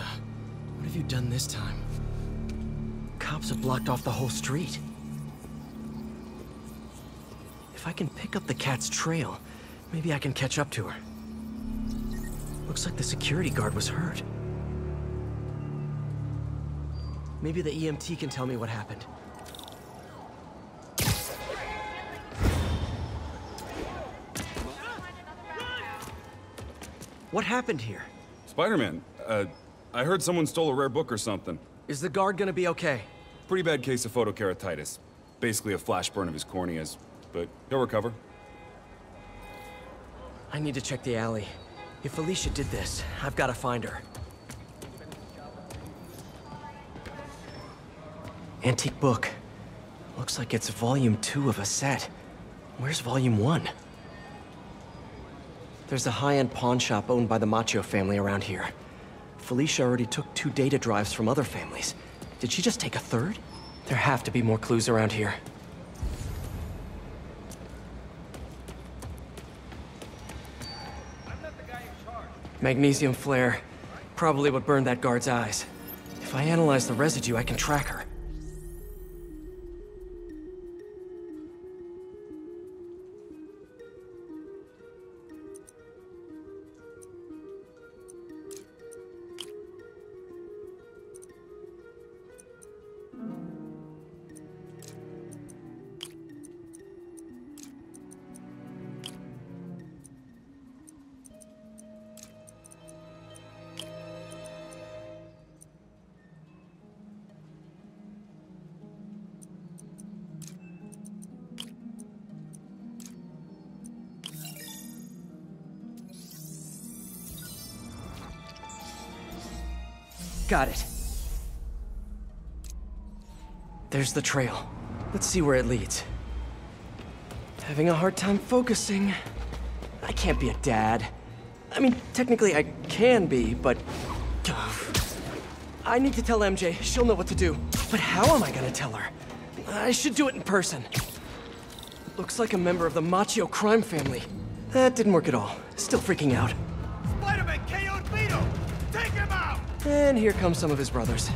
What have you done this time? Cops have blocked off the whole street. If I can pick up the cat's trail, maybe I can catch up to her. Looks like the security guard was hurt. Maybe the EMT can tell me what happened. What happened here? Spider-Man, uh, I heard someone stole a rare book or something. Is the guard gonna be okay? Pretty bad case of photokeratitis. Basically a flash burn of his corneas, but he'll recover. I need to check the alley. If Felicia did this, I've gotta find her. Antique book. Looks like it's volume two of a set. Where's volume one? There's a high-end pawn shop owned by the Macchio family around here. Felicia already took two data drives from other families. Did she just take a third? There have to be more clues around here. Magnesium flare. Probably what burned that guard's eyes. If I analyze the residue, I can track her. Got it. There's the trail. Let's see where it leads. Having a hard time focusing. I can't be a dad. I mean, technically I can be, but... I need to tell MJ. She'll know what to do. But how am I gonna tell her? I should do it in person. Looks like a member of the Macchio crime family. That didn't work at all. Still freaking out. And here come some of his brothers.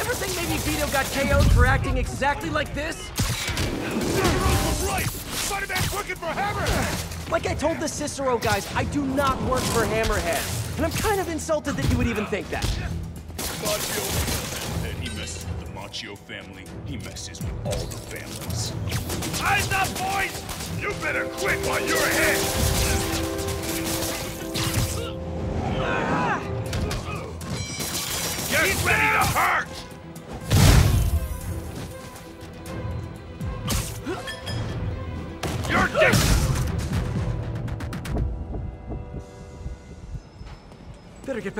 Ever think maybe Vito got KO'd for acting exactly like this? Cicero was right! Spider-Man's working for Hammerhead! Like I told the Cicero guys, I do not work for Hammerhead. And I'm kind of insulted that you would even think that. Macchio. And he messes with the Macchio family. He messes with all the families. Eyes up, boys! You better quit while you're ahead!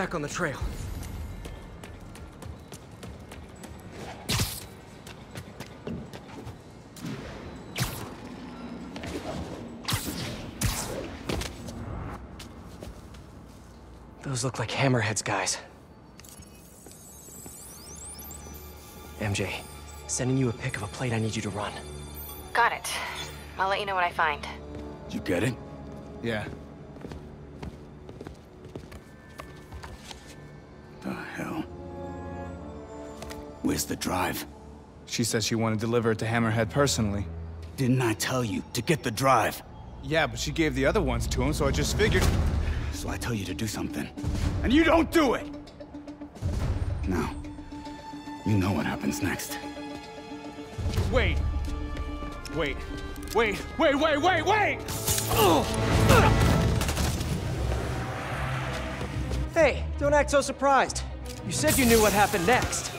Back on the trail. Those look like Hammerhead's guys. MJ, sending you a pic of a plate I need you to run. Got it. I'll let you know what I find. You get it? Yeah. Where's the drive? She said she wanted to deliver it to Hammerhead personally. Didn't I tell you to get the drive? Yeah, but she gave the other ones to him, so I just figured... So I tell you to do something, and you don't do it! Now, you know what happens next. Wait! Wait. Wait, wait, wait, wait, wait! Hey, don't act so surprised. You said you knew what happened next.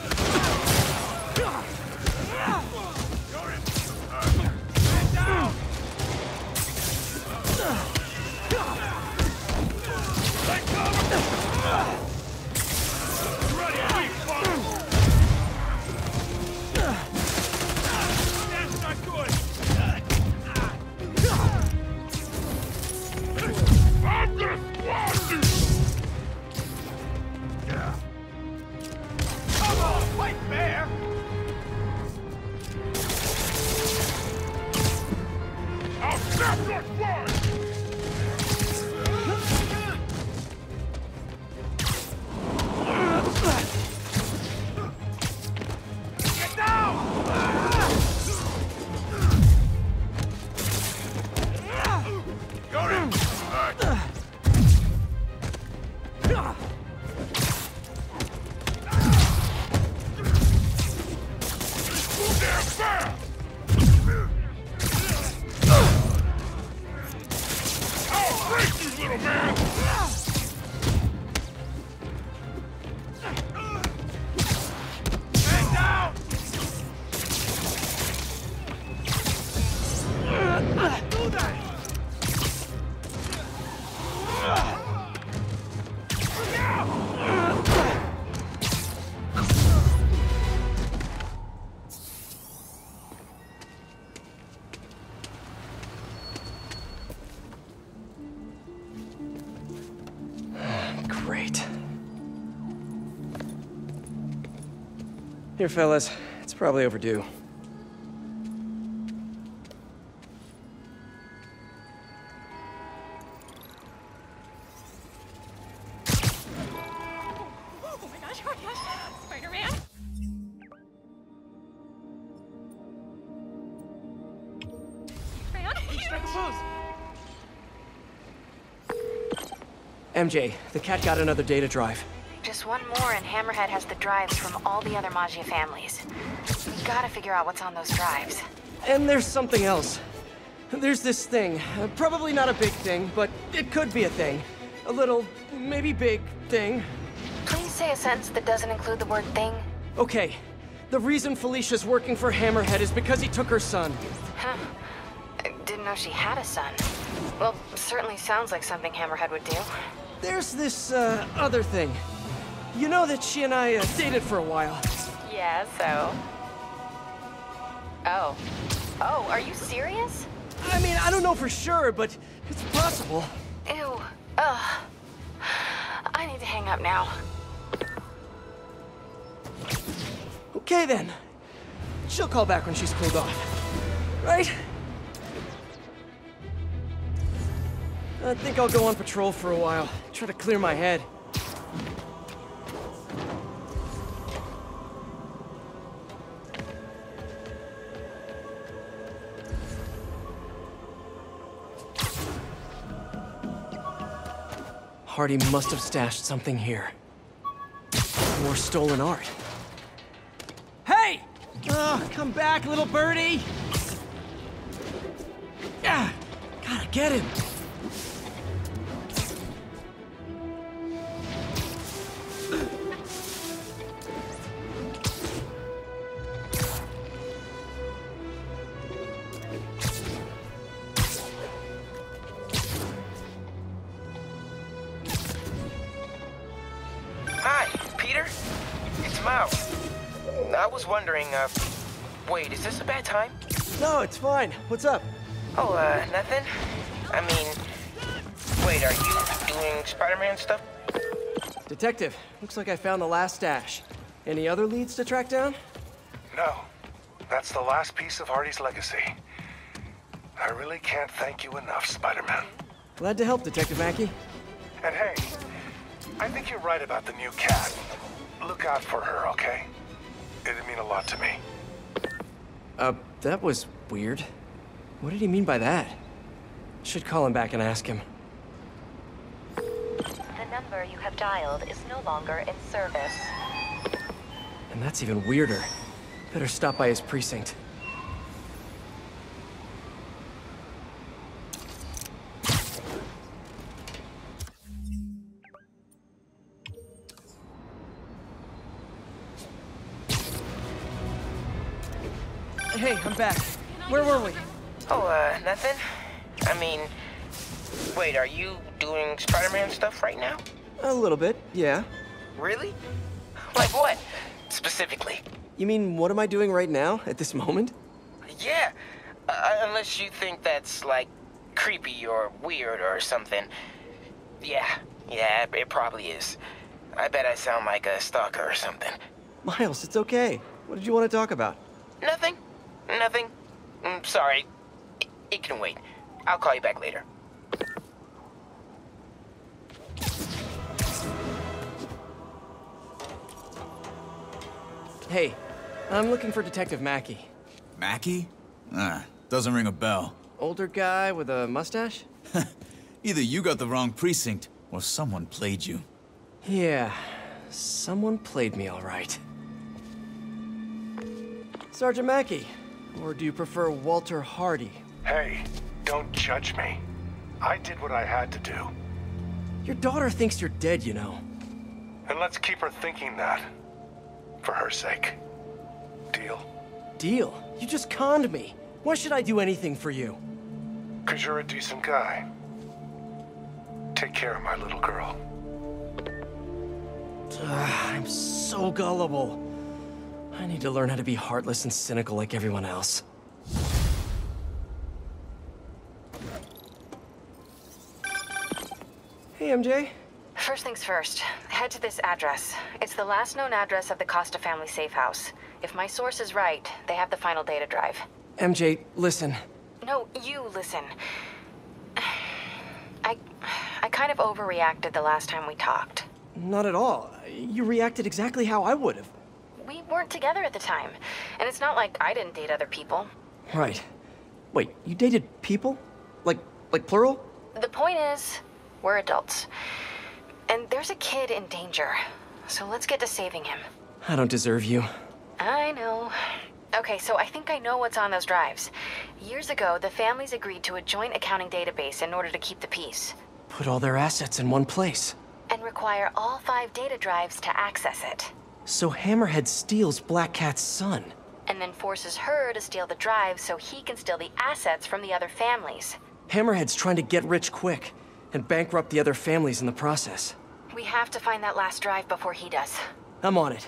Here, fellas. It's probably overdue. MJ, the cat got another data drive. Just one more and Hammerhead has the drives from all the other Maggia families. We gotta figure out what's on those drives. And there's something else. There's this thing. Uh, probably not a big thing, but it could be a thing. A little, maybe big thing. Please say a sentence that doesn't include the word thing. Okay. The reason Felicia's working for Hammerhead is because he took her son. Huh. I didn't know she had a son. Well, certainly sounds like something Hammerhead would do. There's this, uh, other thing. You know that she and I uh, dated for a while. Yeah, so? Oh. Oh, are you serious? I mean, I don't know for sure, but it's possible. Ew. Ugh. I need to hang up now. Okay then. She'll call back when she's cooled off. Right? I think I'll go on patrol for a while. Try to clear my head. Hardy must have stashed something here. More stolen art. Hey! Oh, come back, little birdie! Ah, gotta get him. Fine. What's up? Oh, uh, nothing? I mean, wait, are you doing Spider-Man stuff? Detective, looks like I found the last stash. Any other leads to track down? No. That's the last piece of Hardy's legacy. I really can't thank you enough, Spider-Man. Glad to help, Detective Mackey. And hey, I think you're right about the new cat. Look out for her, okay? It'd mean a lot to me. Uh, that was weird. What did he mean by that? Should call him back and ask him. The number you have dialed is no longer in service. And that's even weirder. Better stop by his precinct. I'm back. Where were we? Oh, uh, nothing? I mean, wait, are you doing Spider-Man stuff right now? A little bit, yeah. Really? Like what, specifically? You mean, what am I doing right now, at this moment? Yeah, uh, unless you think that's, like, creepy or weird or something. Yeah, yeah, it probably is. I bet I sound like a stalker or something. Miles, it's okay. What did you want to talk about? Nothing. Nothing. Mm, sorry. It, it can wait. I'll call you back later. Hey, I'm looking for Detective Mackey. Mackey? Ah, doesn't ring a bell. Older guy with a mustache? Either you got the wrong precinct, or someone played you. Yeah, someone played me all right. Sergeant Mackey, or do you prefer Walter Hardy? Hey, don't judge me. I did what I had to do. Your daughter thinks you're dead, you know. And let's keep her thinking that. For her sake. Deal? Deal? You just conned me. Why should I do anything for you? Because you're a decent guy. Take care of my little girl. Ugh, I'm so gullible. I need to learn how to be heartless and cynical like everyone else. Hey, MJ. First things first, head to this address. It's the last known address of the Costa family safe house. If my source is right, they have the final data drive. MJ, listen. No, you listen. I I kind of overreacted the last time we talked. Not at all. You reacted exactly how I would have. We weren't together at the time, and it's not like I didn't date other people. Right. Wait, you dated people? Like, like plural? The point is, we're adults. And there's a kid in danger. So let's get to saving him. I don't deserve you. I know. Okay, so I think I know what's on those drives. Years ago, the families agreed to a joint accounting database in order to keep the peace. Put all their assets in one place. And require all five data drives to access it. So Hammerhead steals Black Cat's son. And then forces her to steal the drive so he can steal the assets from the other families. Hammerhead's trying to get rich quick and bankrupt the other families in the process. We have to find that last drive before he does. I'm on it.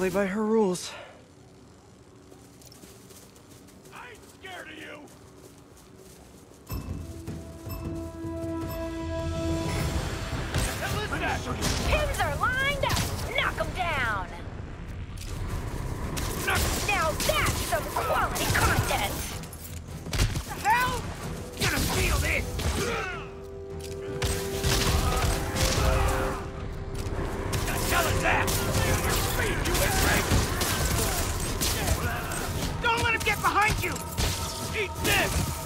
Play by her rules. You! Eat this!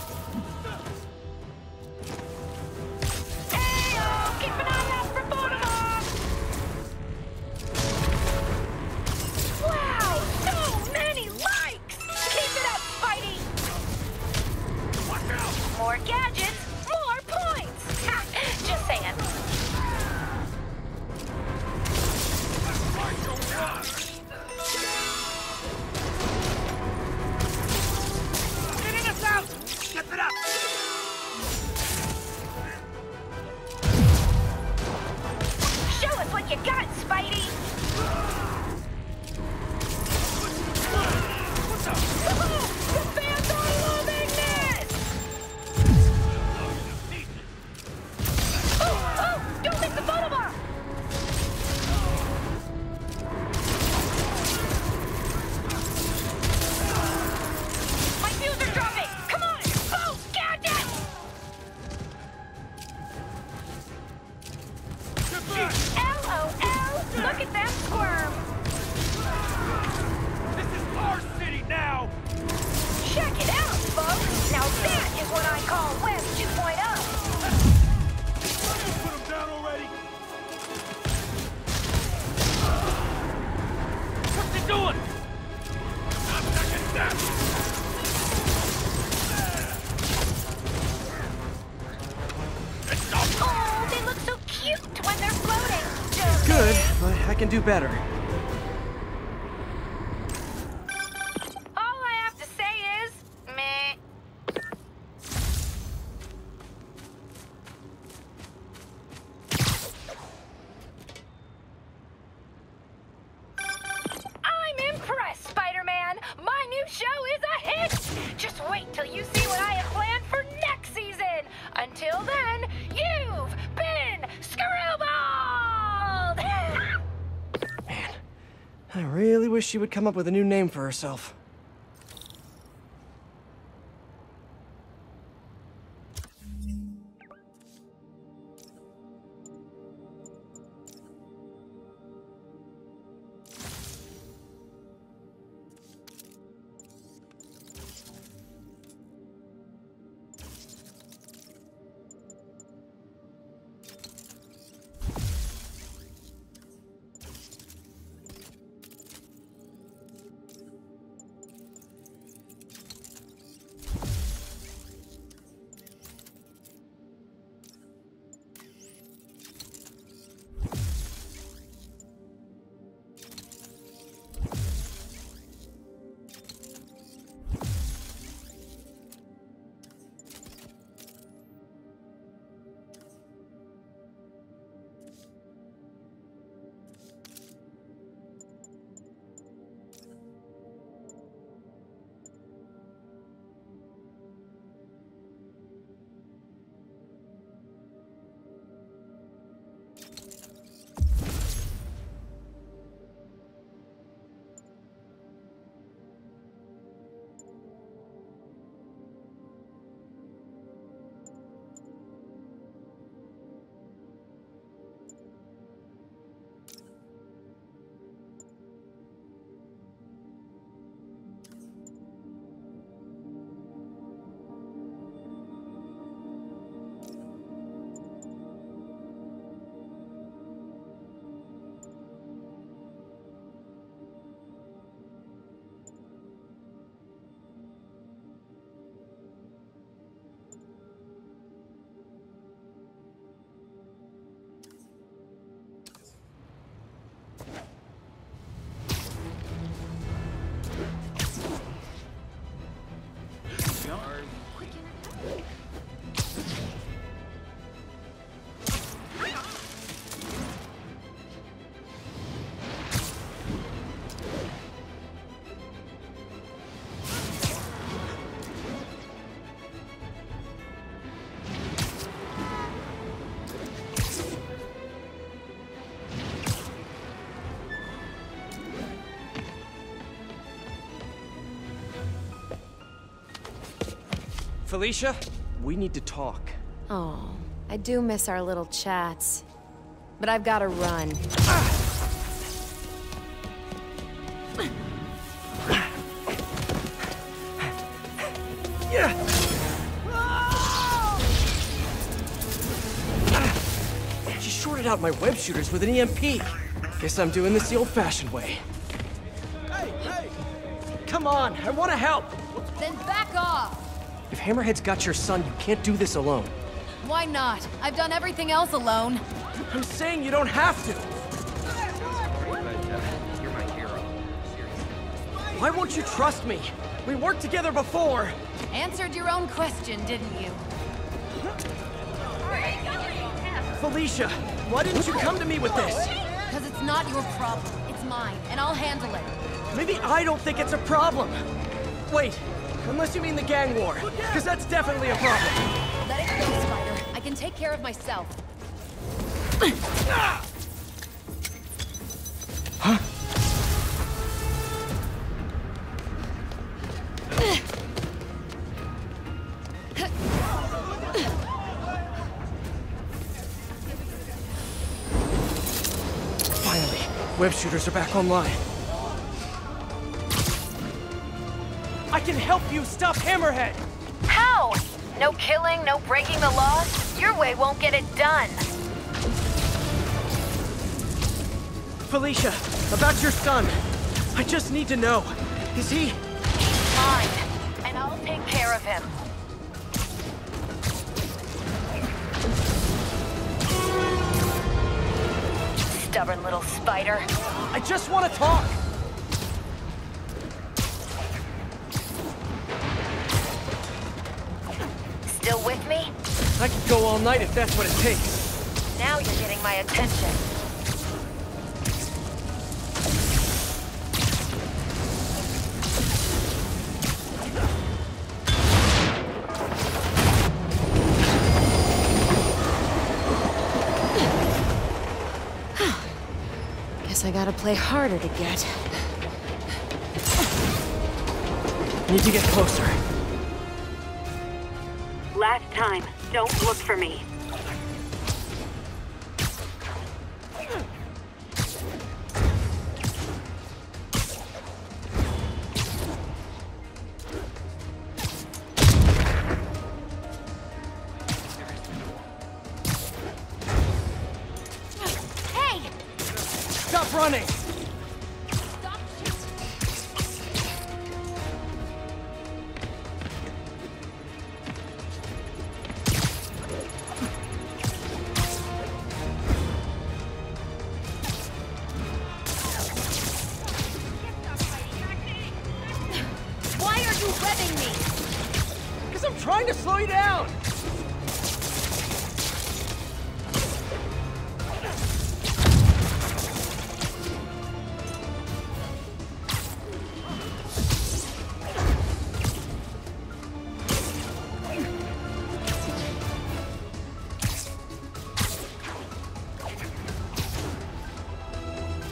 Better. She would come up with a new name for herself. Felicia, we need to talk. Oh, I do miss our little chats. But I've gotta run. She shorted out my web shooters with an EMP. Guess I'm doing this the old-fashioned way. Hey, hey! Come on, I want to help! Hammerhead's got your son, you can't do this alone. Why not? I've done everything else alone. I'm saying you don't have to. You're my hero. Why won't you trust me? We worked together before. Answered your own question, didn't you? Felicia, why didn't you come to me with this? Because it's not your problem. It's mine, and I'll handle it. Maybe I don't think it's a problem. Wait, unless you mean the gang war, because that's definitely a problem. Let it go, Spider. I can take care of myself. Huh? Finally, web shooters are back online. Can help you stop Hammerhead! How? No killing, no breaking the law? Your way won't get it done. Felicia, about your son. I just need to know. Is he... Mine. And I'll take care of him. Stubborn little spider. I just want to talk! I could go all night if that's what it takes. Now you're getting my attention. Guess I gotta play harder to get. Need to get closer. Last time. Don't look for me.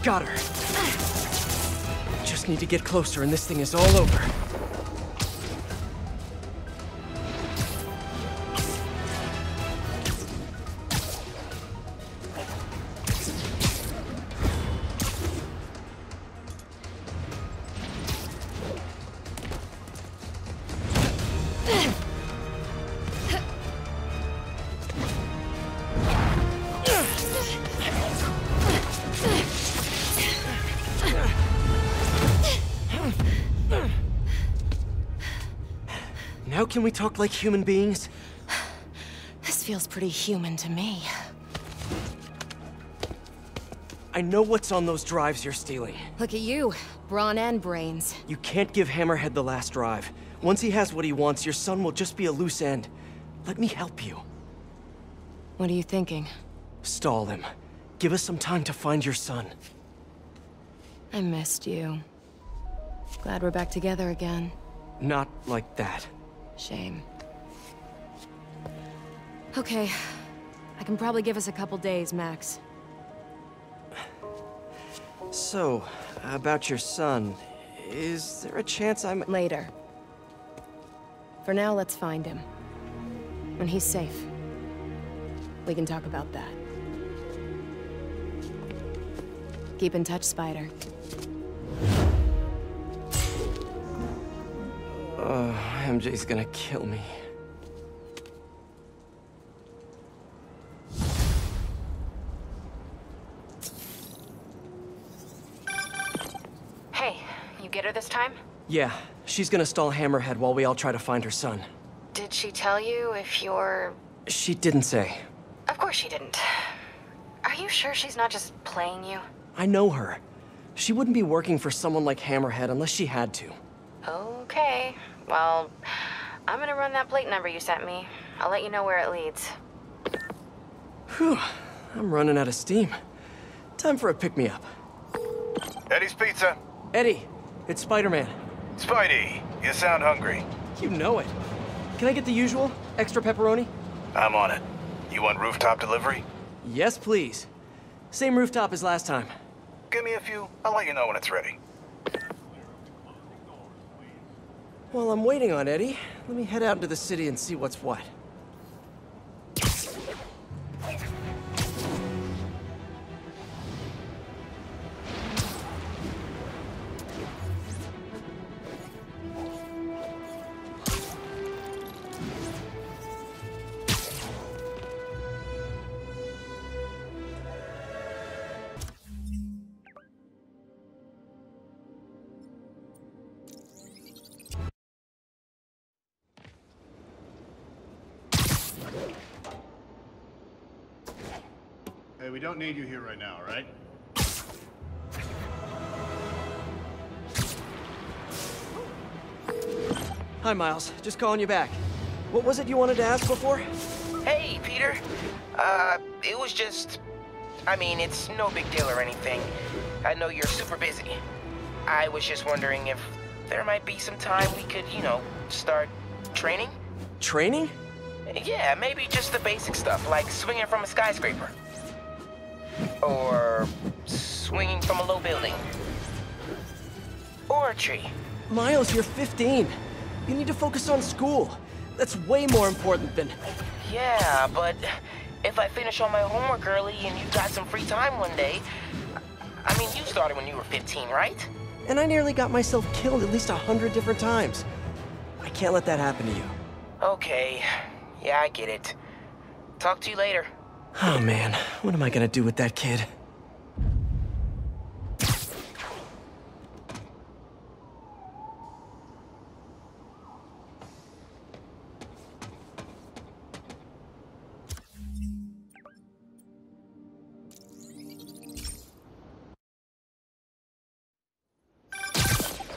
Got her. Just need to get closer and this thing is all over. Talk like human beings? This feels pretty human to me. I know what's on those drives you're stealing. Look at you, brawn and brains. You can't give Hammerhead the last drive. Once he has what he wants, your son will just be a loose end. Let me help you. What are you thinking? Stall him. Give us some time to find your son. I missed you. Glad we're back together again. Not like that. Shame. Okay. I can probably give us a couple days, max. So, about your son, is there a chance I'm... Later. For now, let's find him. When he's safe. We can talk about that. Keep in touch, Spider. Oh, MJ's gonna kill me. Hey, you get her this time? Yeah, she's gonna stall Hammerhead while we all try to find her son. Did she tell you if you're... She didn't say. Of course she didn't. Are you sure she's not just playing you? I know her. She wouldn't be working for someone like Hammerhead unless she had to. Okay. Well, I'm gonna run that plate number you sent me. I'll let you know where it leads. Whew, I'm running out of steam. Time for a pick-me-up. Eddie's Pizza. Eddie, it's Spider-Man. Spidey, you sound hungry. You know it. Can I get the usual? Extra pepperoni? I'm on it. You want rooftop delivery? Yes, please. Same rooftop as last time. Give me a few. I'll let you know when it's ready. While I'm waiting on Eddie, let me head out into the city and see what's what. Don't need you here right now, all right? Hi, Miles. Just calling you back. What was it you wanted to ask before? Hey, Peter. Uh, it was just... I mean, it's no big deal or anything. I know you're super busy. I was just wondering if there might be some time we could, you know, start training? Training? Yeah, maybe just the basic stuff, like swinging from a skyscraper. Or swinging from a low building. Or a tree. Miles, you're 15. You need to focus on school. That's way more important than... Yeah, but if I finish all my homework early and you've got some free time one day... I mean, you started when you were 15, right? And I nearly got myself killed at least a hundred different times. I can't let that happen to you. Okay. Yeah, I get it. Talk to you later. Oh man, what am I gonna do with that kid?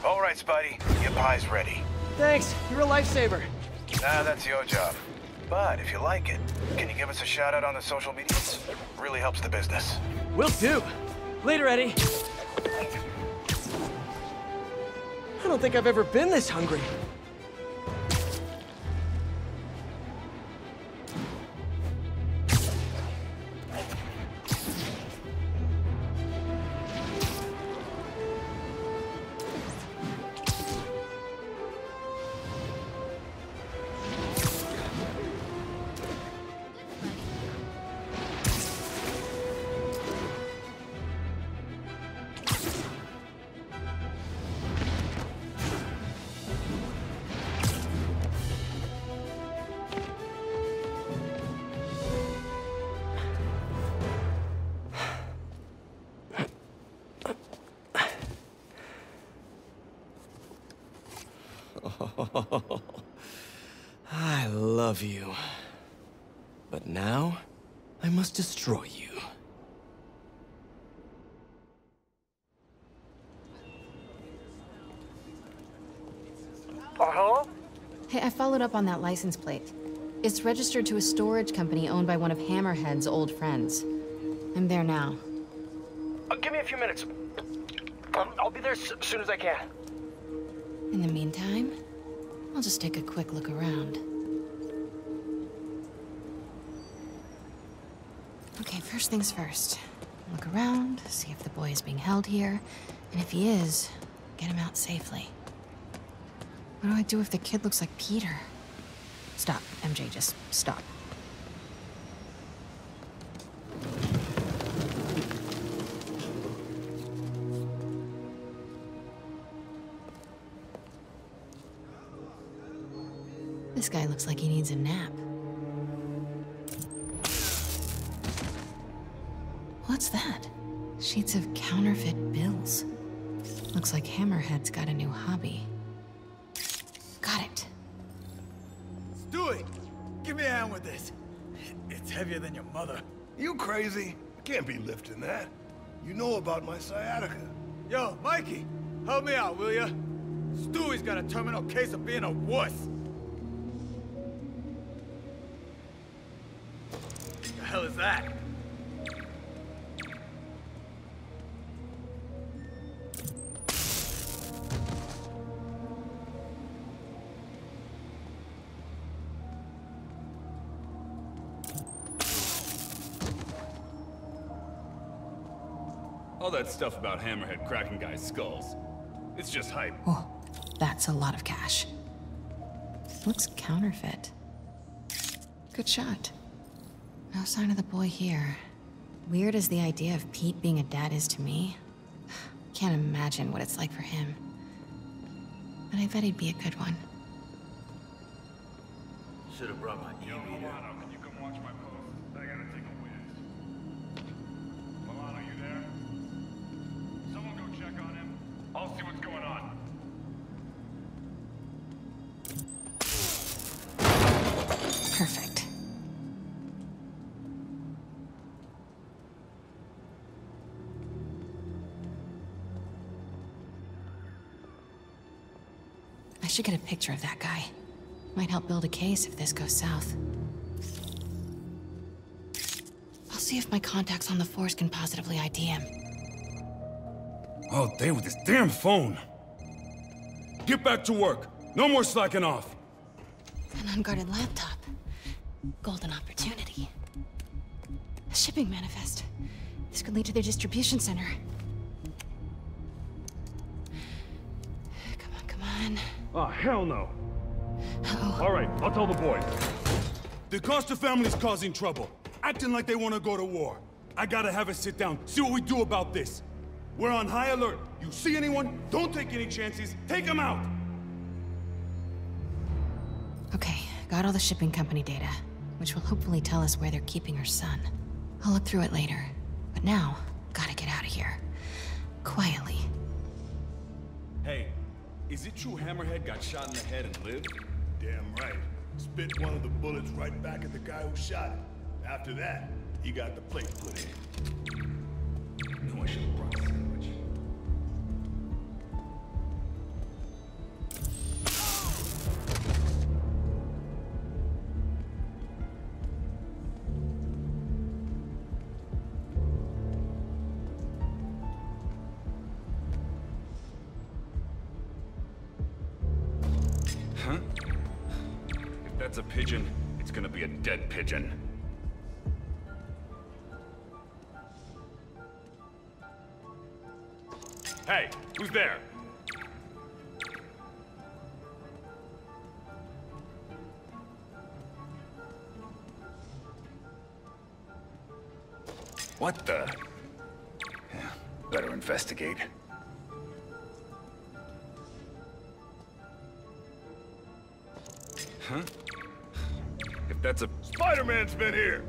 All right, Spidey. Your pie's ready. Thanks, you're a lifesaver. Nah, that's your job. But if you like it, can you give us a shout out on the social medias? Really helps the business. Will do. Later, Eddie. I don't think I've ever been this hungry. Uh-huh? Hey, I followed up on that license plate. It's registered to a storage company owned by one of Hammerhead's old friends. I'm there now. Uh, give me a few minutes. Um, I'll be there as soon as I can. In the meantime, I'll just take a quick look around. Okay, first things first. Look around, see if the boy is being held here, and if he is, get him out safely. What do I do if the kid looks like Peter? Stop, MJ, just stop. This guy looks like he needs a nap. What's that? Sheets of counterfeit bills. Looks like Hammerhead's got a new hobby. You crazy? I can't be lifting that. You know about my sciatica. Yo, Mikey, help me out, will ya? Stewie's got a terminal case of being a wuss. What the hell is that? That stuff about Hammerhead cracking guys' skulls. It's just hype. Oh, that's a lot of cash. Looks counterfeit. Good shot. No sign of the boy here. Weird as the idea of Pete being a dad is to me. Can't imagine what it's like for him. But I bet he'd be a good one. Should have brought my e-reader. Should get a picture of that guy. Might help build a case if this goes south. I'll see if my contacts on the force can positively ID him. Oh, All day with this damn phone. Get back to work. No more slacking off. An unguarded laptop. Golden opportunity. A shipping manifest. This could lead to their distribution center. Oh, hell no. Oh. All right, I'll tell the boys. The Costa family's causing trouble, acting like they want to go to war. I gotta have a sit down, see what we do about this. We're on high alert. You see anyone? Don't take any chances. Take them out. Okay, got all the shipping company data, which will hopefully tell us where they're keeping her son. I'll look through it later. But now, gotta get out of here. Quietly. Hey, is it true Hammerhead got shot in the head and lived? Damn right. Spit one of the bullets right back at the guy who shot him. After that, he got the plate put in. No, I should have brought a that's a pigeon, it's gonna be a dead pigeon. Hey, who's there? What the? Yeah, better investigate. Huh? That's a... Spider-Man's been here!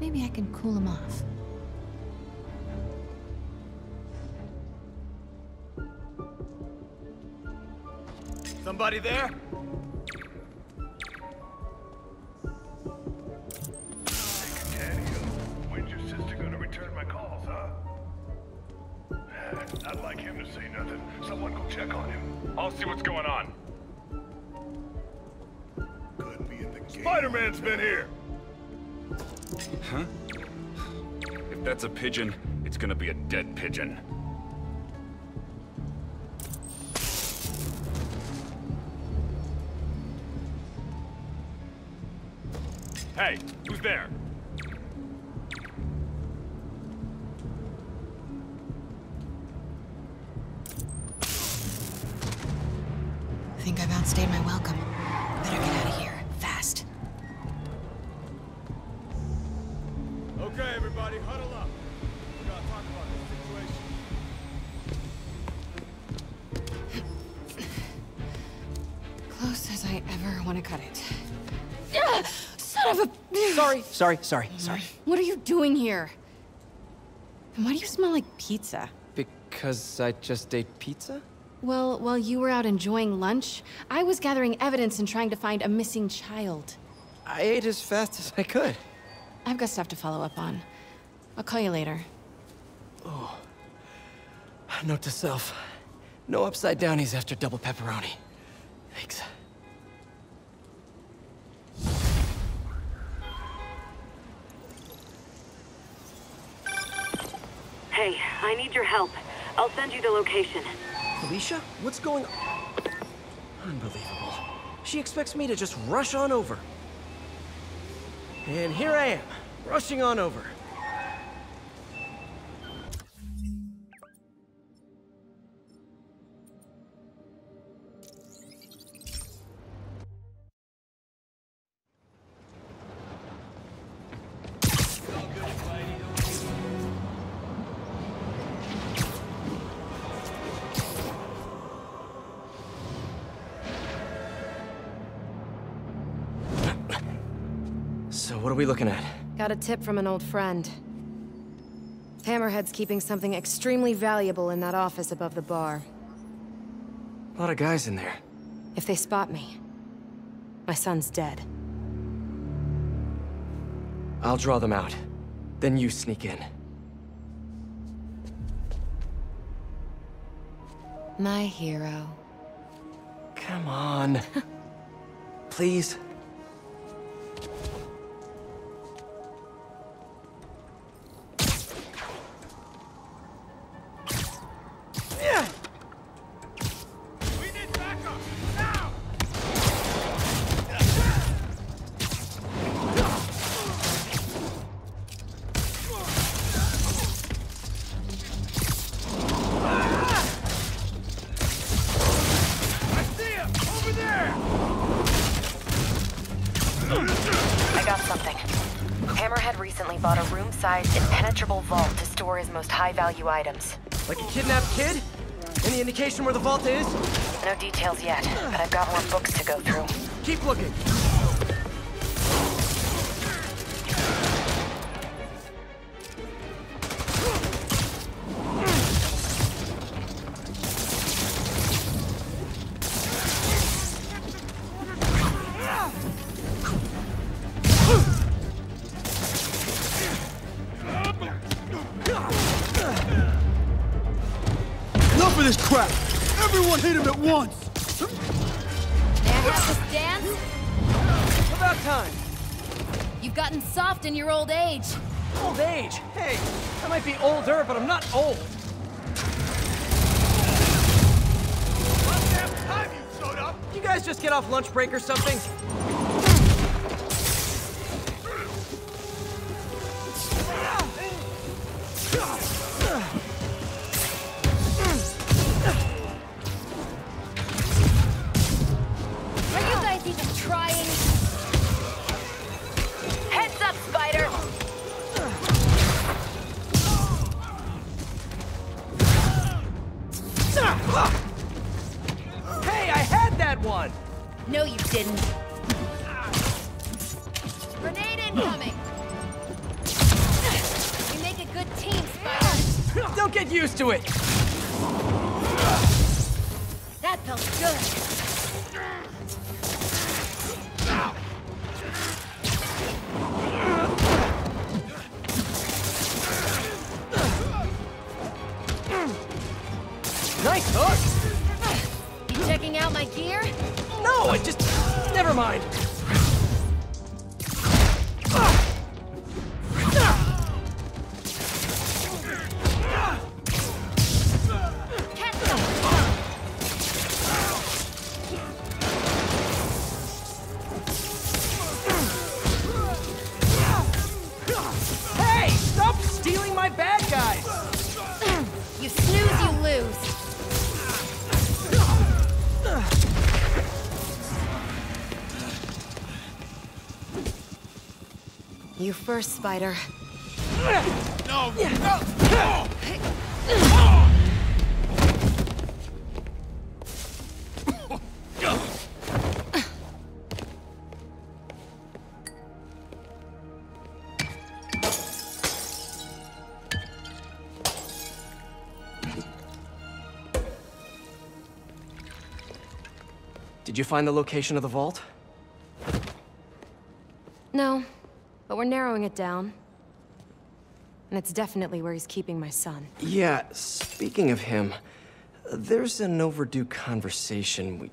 Maybe I can cool him off. Somebody there? Dead Close as I ever want to cut it. Ah, son of a... Sorry, sorry, sorry, sorry. What are you doing here? And why do you smell like pizza? Because I just ate pizza? Well, while you were out enjoying lunch, I was gathering evidence and trying to find a missing child. I ate as fast as I could. I've got stuff to follow up on. I'll call you later. Oh. Note to self. No upside downies after double pepperoni. Thanks. Hey, I need your help. I'll send you the location. Felicia? What's going on? Unbelievable. She expects me to just rush on over. And here I am, rushing on over. We looking at? Got a tip from an old friend. Hammerhead's keeping something extremely valuable in that office above the bar. A lot of guys in there. If they spot me, my son's dead. I'll draw them out. Then you sneak in. My hero. Come on. Please. High-value items. Like a kidnapped kid? Any indication where the vault is? No details yet, but I've got more books to go through. Keep looking. Nice hook! You checking out my gear? No, I just... Never mind. Spider. No! No! Did you find the location of the vault? Narrowing it down. And it's definitely where he's keeping my son. Yeah, speaking of him, there's an overdue conversation we...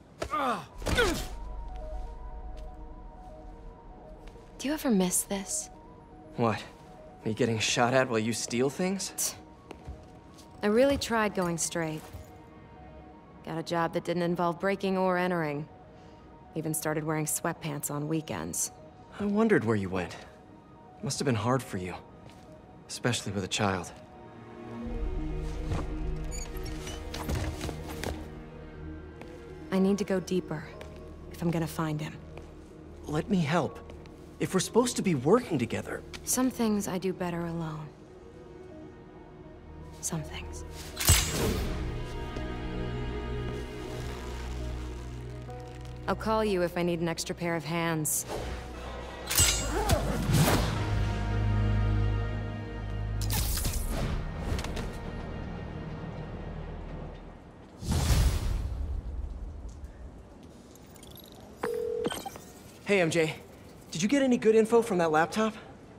Do you ever miss this? What? Me getting shot at while you steal things? I really tried going straight. Got a job that didn't involve breaking or entering. Even started wearing sweatpants on weekends. I wondered where you went. Must have been hard for you. Especially with a child. I need to go deeper, if I'm gonna find him. Let me help. If we're supposed to be working together, Some things I do better alone. Some things. I'll call you if I need an extra pair of hands. Hey, MJ. Did you get any good info from that laptop?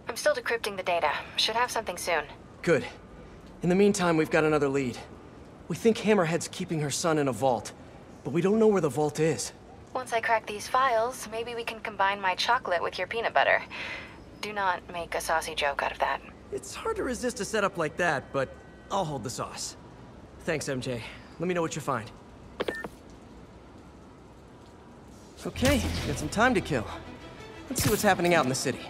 I'm still decrypting the data. Should have something soon. Good. In the meantime, we've got another lead. We think Hammerhead's keeping her son in a vault, but we don't know where the vault is. Once I crack these files, maybe we can combine my chocolate with your peanut butter. Do not make a saucy joke out of that. It's hard to resist a setup like that, but I'll hold the sauce. Thanks, MJ. Let me know what you find. Okay, got some time to kill. Let's see what's happening out in the city.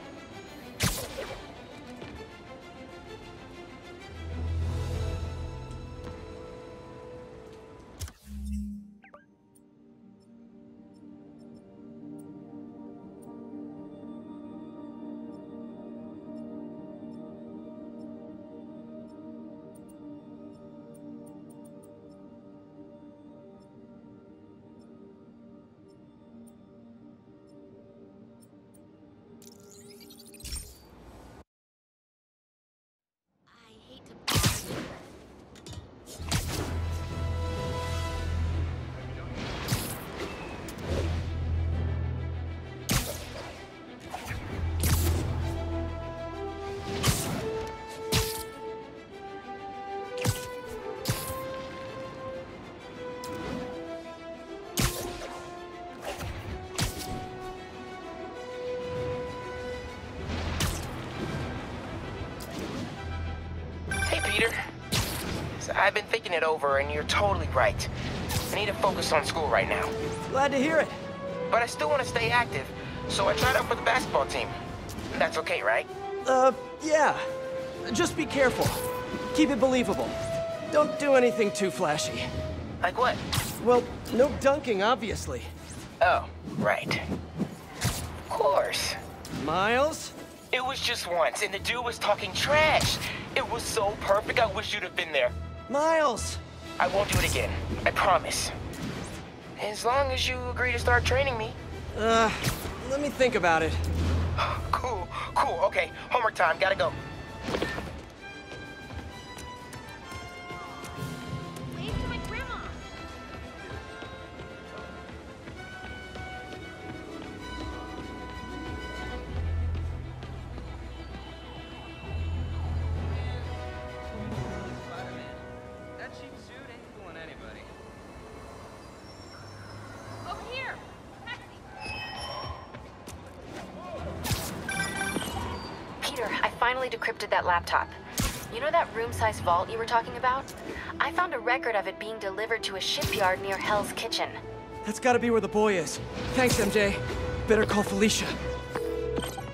I've been thinking it over, and you're totally right. I need to focus on school right now. Glad to hear it. But I still want to stay active, so I tried out for the basketball team. That's okay, right? Uh, yeah. Just be careful. Keep it believable. Don't do anything too flashy. Like what? Well, no dunking, obviously. Oh, right. Of course. Miles? It was just once, and the dude was talking trash. It was so perfect, I wish you'd have been there. Miles! I won't do it again. I promise. As long as you agree to start training me. Uh, let me think about it. cool, cool. Okay, homework time. Gotta go. Laptop. You know that room-sized vault you were talking about? I found a record of it being delivered to a shipyard near Hell's Kitchen. That's gotta be where the boy is. Thanks, MJ. Better call Felicia.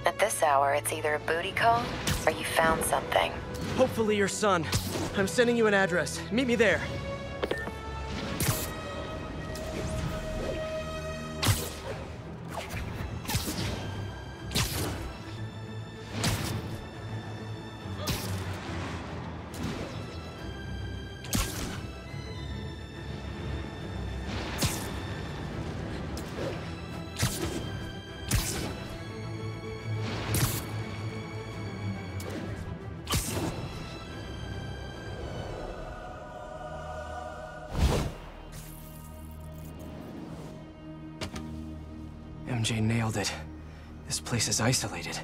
At this hour, it's either a booty call or you found something. Hopefully your son. I'm sending you an address. Meet me there. MJ nailed it. This place is isolated.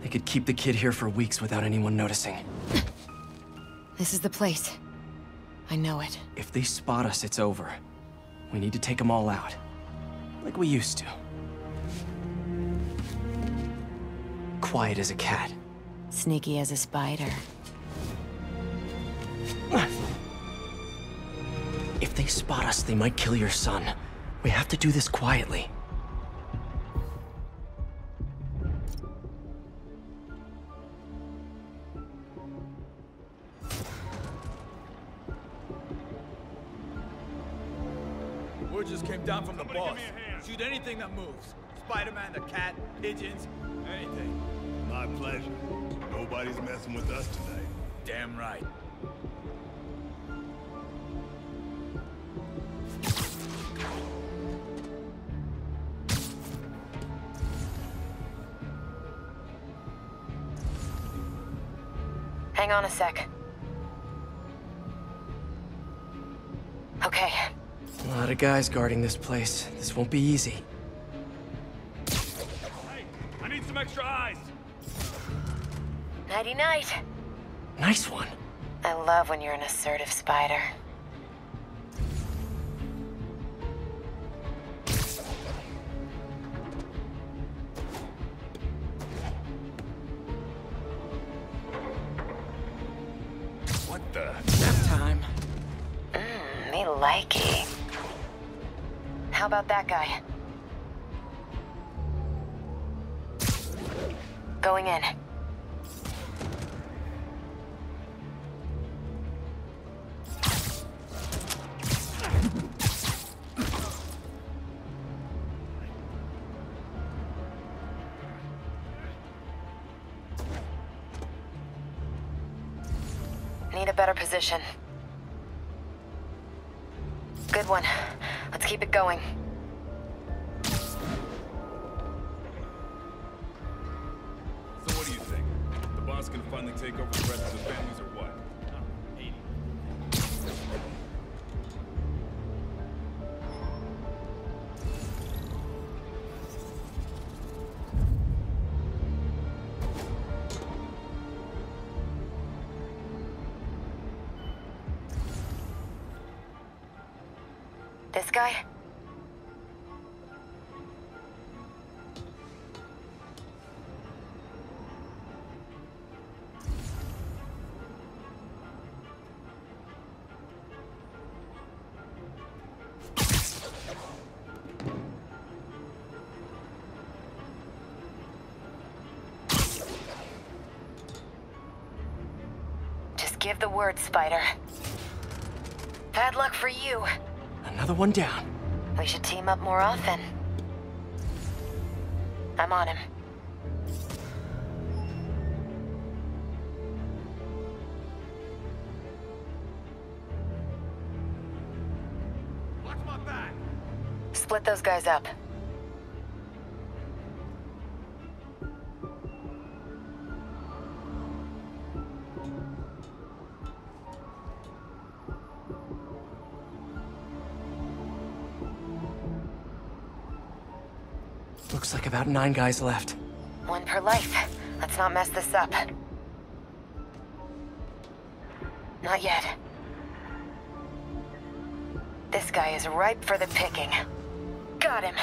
They could keep the kid here for weeks without anyone noticing. This is the place. I know it. If they spot us, it's over. We need to take them all out. Like we used to. Quiet as a cat. Sneaky as a spider. If they spot us, they might kill your son. We have to do this quietly. Shoot anything that moves. Spider-Man, the cat, pigeons, anything. My pleasure. Nobody's messing with us tonight. Damn right. Hang on a sec. Of guys guarding this place. This won't be easy. I need some extra eyes. Nighty night. Nice one. I love when you're an assertive spider. Guy? Going in. Need a better position. Good one. Let's keep it going. Take over the rest of the families the word, Spider. Bad luck for you. Another one down. We should team up more often. I'm on him. Watch my back. Split those guys up. About nine guys left. One per life. Let's not mess this up. Not yet. This guy is ripe for the picking. Got him.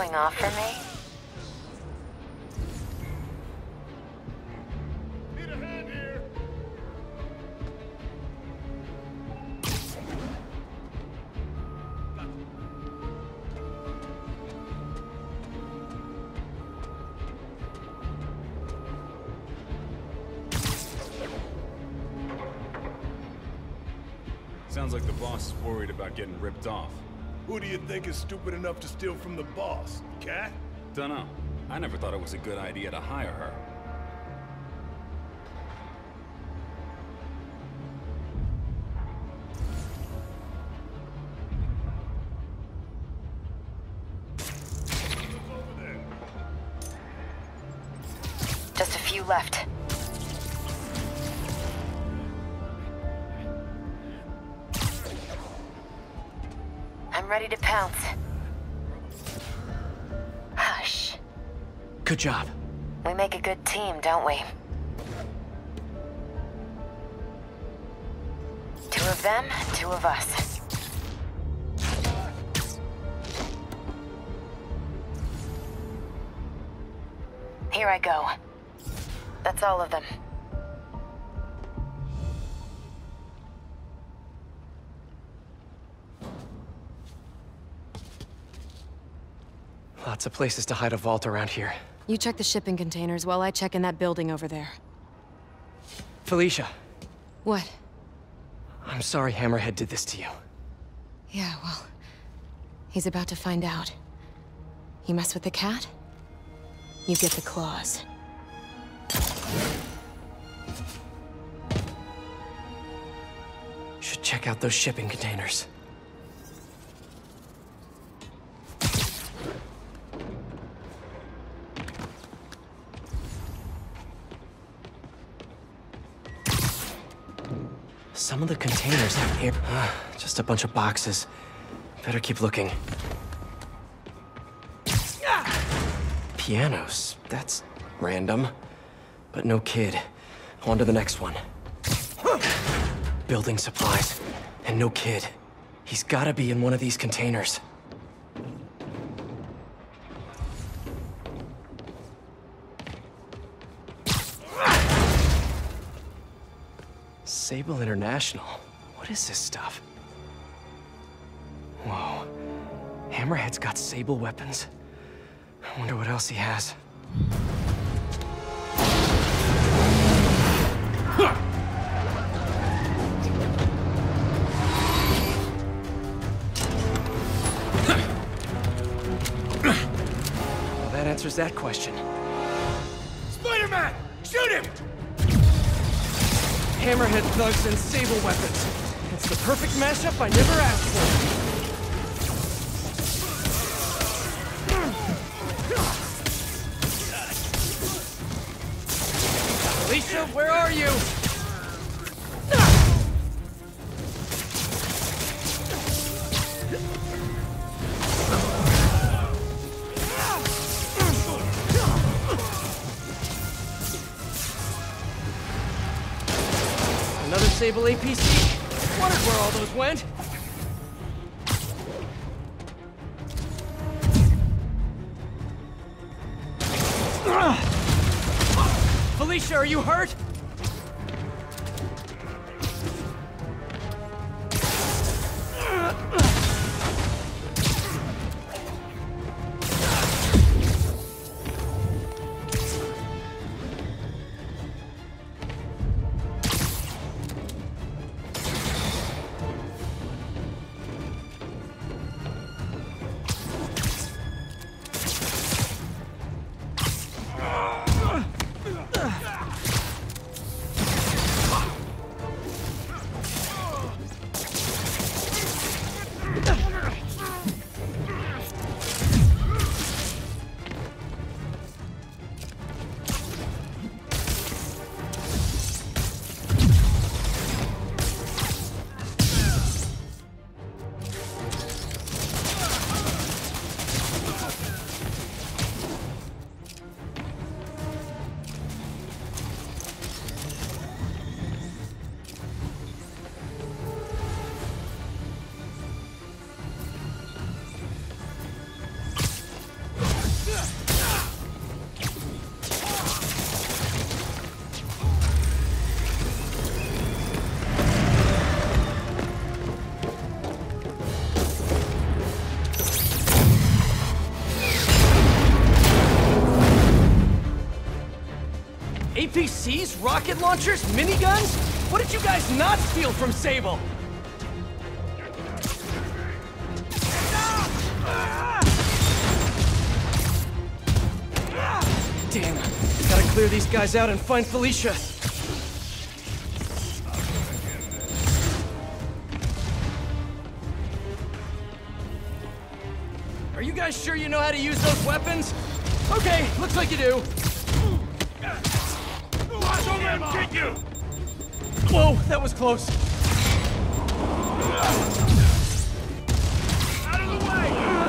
Showing off for me? Need a hand here. Sounds like the boss is worried about getting ripped off. Who do you think is stupid enough to steal from the boss? Cat? Dunno. I never thought it was a good idea to hire her. Job. We make a good team, don't we? Two of them, two of us. Here I go. That's all of them. Places to hide a vault around here. You check the shipping containers while I check in that building over there. Felicia, What? I'm sorry Hammerhead did this to you. Yeah, well... He's about to find out. You mess with the cat? You get the claws. Should check out those shipping containers. Some of the containers have air... Ah, just a bunch of boxes. Better keep looking. Pianos. That's random. But no kid. On to the next one. Building supplies. And no kid. He's gotta be in one of these containers. Sable International. What is this stuff? Whoa. Hammerhead's got Sable weapons. I wonder what else he has. Well, that answers that question. Hammerhead thugs and Sable weapons. It's the perfect mashup I never asked for. Felicia, where are you? Sable APC? Wondered where all those went. Felicia, are you hurt? Rocket launchers, miniguns? What did you guys not steal from Sable? Damn, gotta clear these guys out and find Felicia. Are you guys sure you know how to use those weapons? Okay, looks like you do. Don't get you! Whoa, that was close. Out of the way!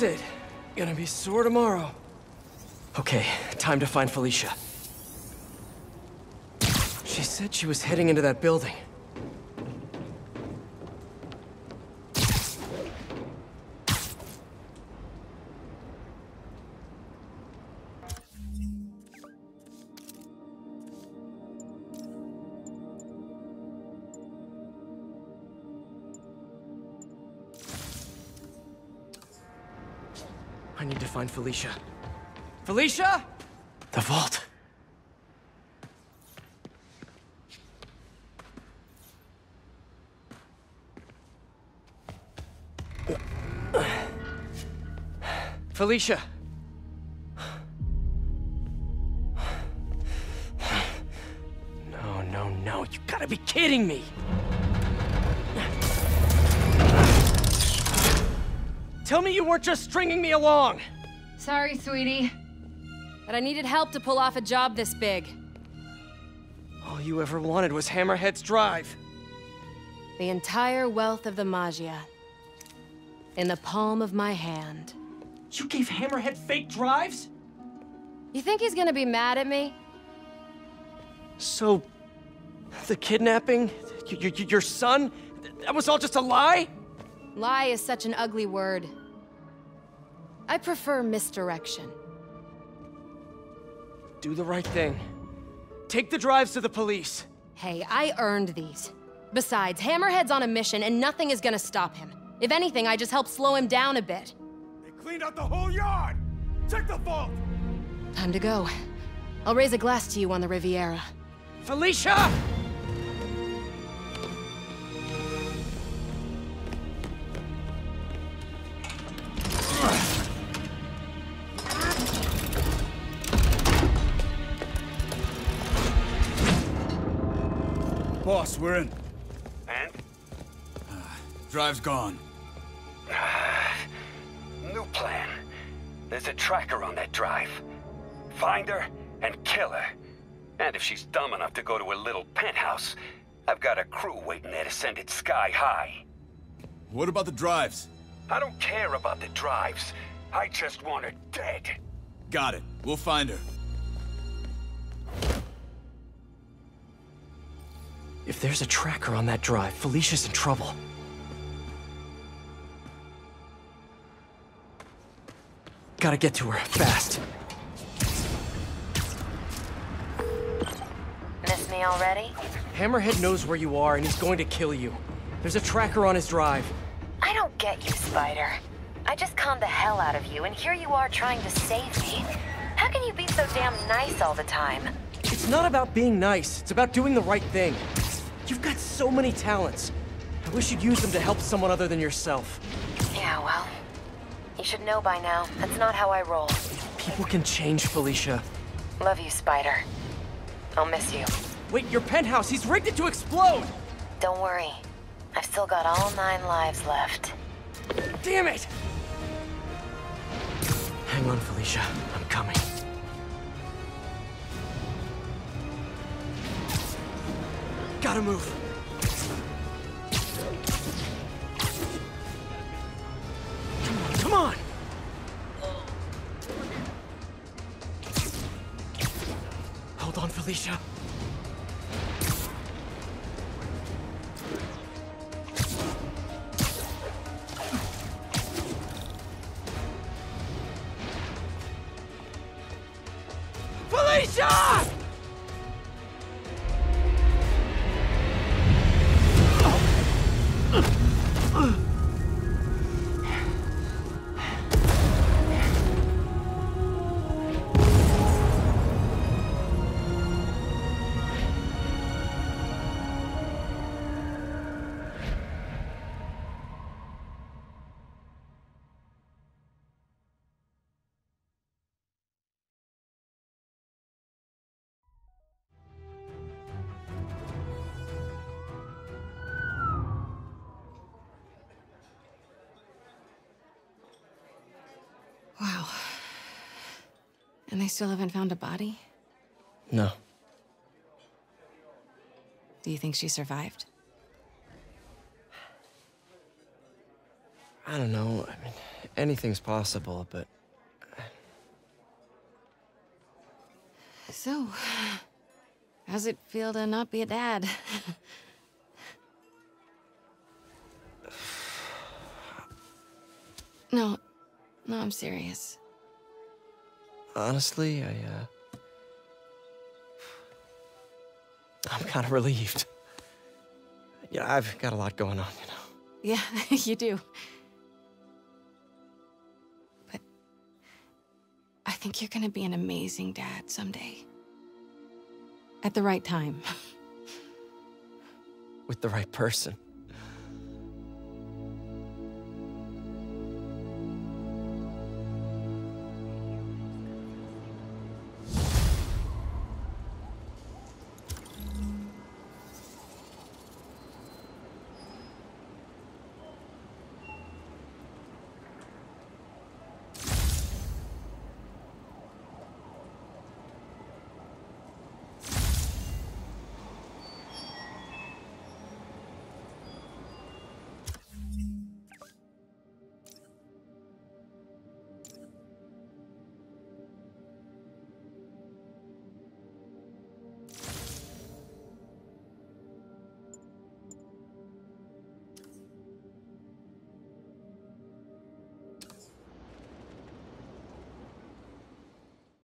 That's it. Gonna be sore tomorrow. Okay, time to find Felicia. She said she was heading into that building. I need to find Felicia. Felicia? The vault. Felicia. No, no, no. You gotta be kidding me. Weren't just stringing me along. Sorry, sweetie. But I needed help to pull off a job this big. All you ever wanted was Hammerhead's drive. The entire wealth of the Maggia. In the palm of my hand. You gave Hammerhead fake drives? You think he's gonna be mad at me? So, the kidnapping? Your son? That was all just a lie? Lie is such an ugly word. I prefer misdirection. Do the right thing. Take the drives to the police. Hey, I earned these. Besides, Hammerhead's on a mission and nothing is gonna stop him. If anything, I just help slow him down a bit. They cleaned out the whole yard! Check the vault! Time to go. I'll raise a glass to you on the Riviera. Felicia! We're in. And? Ah, drive's gone. New plan. There's a tracker on that drive. Find her and kill her. And if she's dumb enough to go to her little penthouse, I've got a crew waiting there to send it sky high. What about the drives? I don't care about the drives. I just want her dead. Got it. We'll find her. If there's a tracker on that drive, Felicia's in trouble. Gotta get to her, fast. Miss me already? Hammerhead knows where you are and he's going to kill you. There's a tracker on his drive. I don't get you, Spider. I just conned the hell out of you, and here you are trying to save me. How can you be so damn nice all the time? It's not about being nice, it's about doing the right thing. You've got so many talents. I wish you'd use them to help someone other than yourself. Yeah, well, you should know by now. That's not how I roll. People can change, Felicia. Love you, Spider. I'll miss you. Wait, your penthouse, he's rigged it to explode! Don't worry. I've still got all nine lives left. Damn it! Hang on, Felicia. I'm coming. Gotta move. Come on, come on! Hold on, Felicia. Felicia! And they still haven't found a body? No. Do you think she survived? I don't know. I mean, anything's possible, but So, how's it feel to not be a dad? no, no, I'm serious. Honestly, I, uh. I'm kind of relieved. Yeah, I've got a lot going on, you know. Yeah, you do. But I think you're gonna be an amazing dad someday. At the right time. With the right person.